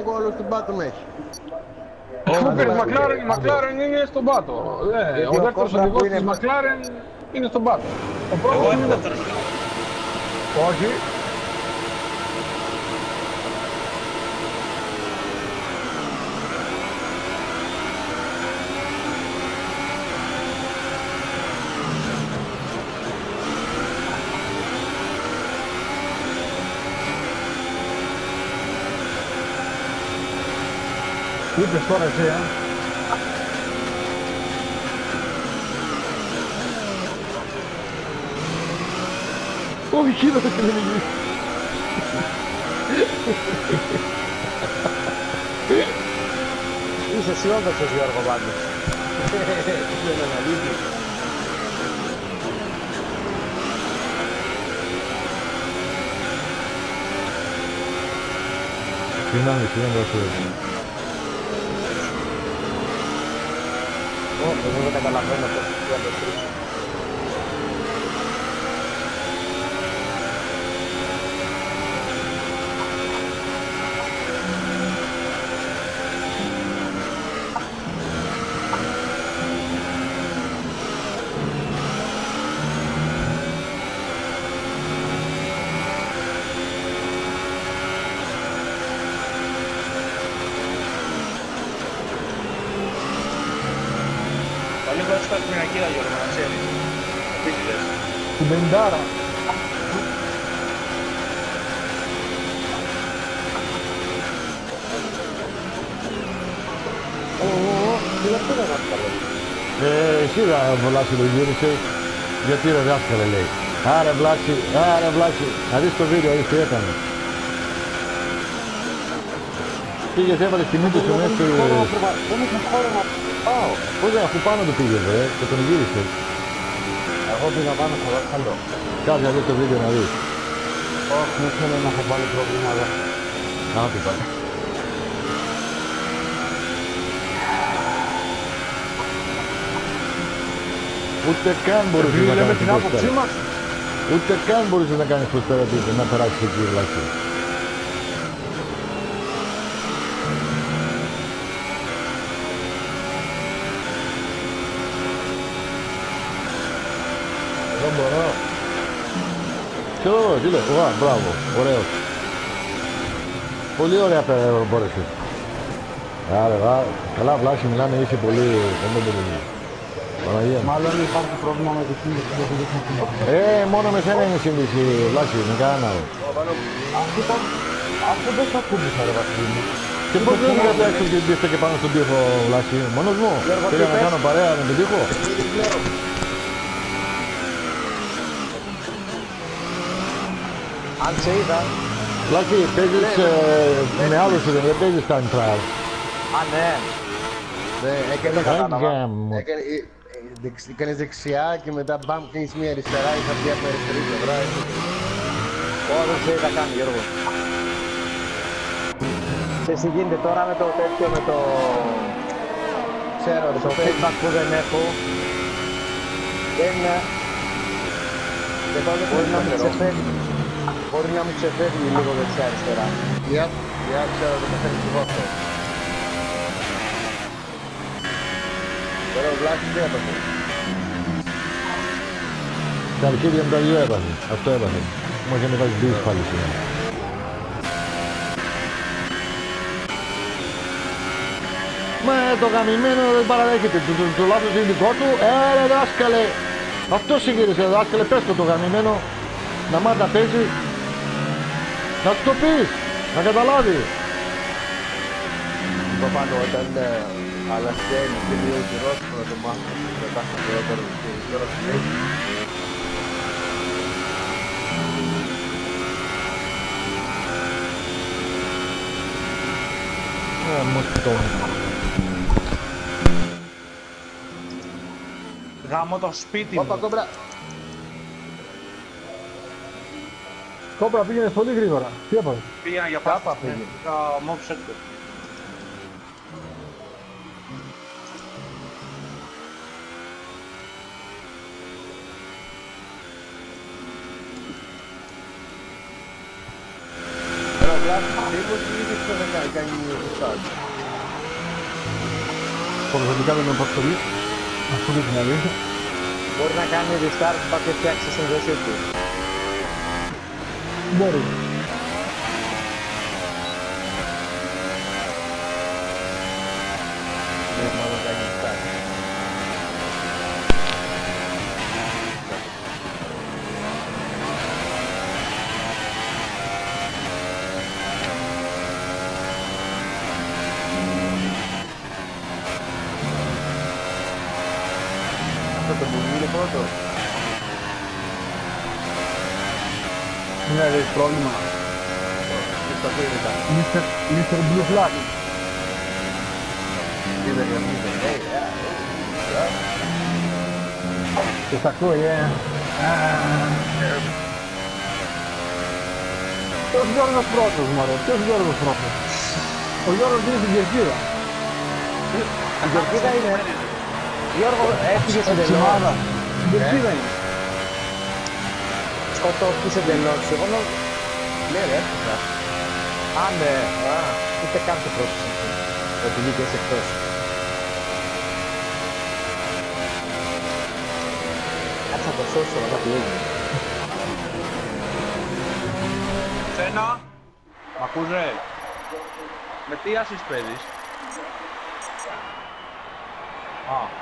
Εγώ όλο τον πάτο με έχει. Ο Κούπερ Μακλάρεν, Μακλάρεν είναι στον πάτο. Ε, ο δεύτερος οδηγός της Μακλάρεν είναι στον πάτο. Ο Εγώ πρώτος είμαι είναι... δεύτερος. Όχι. Τι είπες τώρα εσύ, ε; Όχι, είδα την ελληνική. Είσαι αισιόδοξος Γιώργο πάντως. Δεν είναι αλήθεια. Συγγνώμη, συγγνώμη, Βασίλη. Ω, Εγώ δεν καταλαβαίνω πώς θα το κρύψω. Ο λίγο έτσι στην ακύρα Γιώργο, να ξέρεις. Επίτηδες. Την πεντάρα. Ω, ω, ω, τι αυτό δεν άκαλε. Ε, εσύ θα βολάσει το γύρισε. Γιατί ρε δάσκαλε λέει. Άρα βλάτσι, άρα βλάτσι. Να δεις το βίντεο, δεις τι έκανε. Πήγες, έβαλες τη μύτη σου μέσα στη... Δεν είχε χώρο να πάω. Πώς δεν, αφού πάνω του πήγες ρε, και τον γύρισε. Εγώ πήγα πάνω στο δάσκαλο. Κάτσε να δεις το βίντεο να δεις. Όχι, δεν θέλω να έχω πάλι πρόβλημα εδώ. Να τι πάλι. Ούτε καν μπορούσες Επειδή να λέμε κάνεις την την άποψή προστέρα. μας, Ούτε καν μπορούσες να κάνεις προστέρα τίποτα, να περάσεις εκεί βλάξη. Μπορώ. Ξέρω εγώ, τι λέω, Ω, μπράβο, ωραίος. Πολύ ωραία πέρα μπόρεσες. Άρα, α, καλά βλάση μιλάνε, είσαι πολύ... δεν το πολύ. Παναγία μου. Μάλλον υπάρχει πρόβλημα με τη κίνηση που δεν δείχνει την Ε, μόνο με σένα είναι σύνδεση, βλάση, με κανένα άλλο. Αυτό ήταν... Αυτό δεν θα ακούμπησα ρε Βασίλη. Και πώς δεν βγάζω έξω και μπήστε και πάνω στον τοίχο, βλάση, μόνος μου. Γιώργο, Πήγα τι να πες; κάνω παρέα με τον τοίχο. Αν σε είδα... Βλάση, παίζεις ε, με άλλους, δεν παίζεις time trial. Α, ναι. Ναι, έκανε, Δεν κατάλαβα. Άγια μου. έκανε, ε, ε, δεξ- έκανες δεξιά και μετά μπαμ κάνεις μία αριστερά, είχα πει από την αριστερή πλευρά. έτσι. Ω, δεν σε είδα καν Γιώργο. Ξέρεις τι γίνεται τώρα με το τέτοιο, με το... Ξέρω, με το το feedback. feedback που δεν έχω. Δεν... Και τότε Μπορεί να μου ξέρω. ξεφεύγει. Μπορεί να μου ξεφεύγει λίγο δεξιά αριστερά. Γεια, γεια, ξέρω, το παθαίνεις και εγώ αυτό. Τώρα ο Βλάκης δεν έπαθε. Τα αρχίδια μου τα δυο έπαθε. Αυτό έπαθε. Μου είχε βάζει δύο πάλι σήμερα. Μα το γαμημένο δεν παραδέχεται. Το, το, το λάθος είναι δικό του. Ε, ρε δάσκαλε. Αυτό συγκύρισε δάσκαλε. Πες το το γαμημένο. Να μάθει να παίζει. Να του το πεις. Να καταλάβει. Το πάνω όταν ε, αλλασταίνει και δύο καιρός να το μάθω. Μετά στο δεύτερο και τώρα σου λέει. Ε, μου το. Γάμω το σπίτι Όπα μου. Κόμπρα. Κόπρα πήγαινε πολύ γρήγορα. Τι έπαθε; Πήγαινα για Κάπα πάσα. πήγε. Είχα mob sector. Έλα αλλάξει τύπος ή είχες το να κάνει restart. Προσωπικά δεν με απασχολεί. Αυτό δεν την αλήθεια. Μπορεί να κάνει restart πάει και φτιάξει τη συνδέσή του. Μπορεί. Ναι, μάλλον κάνει είναι τα Mr. Mr. Blue Flag. λίδερ για μίδερ. Ε, ε, Και σ' ακούει, ε. Ποιος Γιώργος πρώτος, μωρέ. Ποιος Γιώργος πρώτος. Ο Γιώργος είναι στην Κερκίδα. Η Κερκίδα είναι. Γιώργο, έφυγε σε τελώς. Σημάδα. Στην Κερκίδα είναι. Σκοτώθηκες εντελώς. Εγώ νο... Ναι ρε, έφυγα. Α, ναι. Α, ούτε καν το πρώτο Ότι βγήκες εκτός. Κάτσε να το σώσω, να κάτι έγινε. Σένα. Μ' ακούς ρε. Με τι assist παίζεις. Α,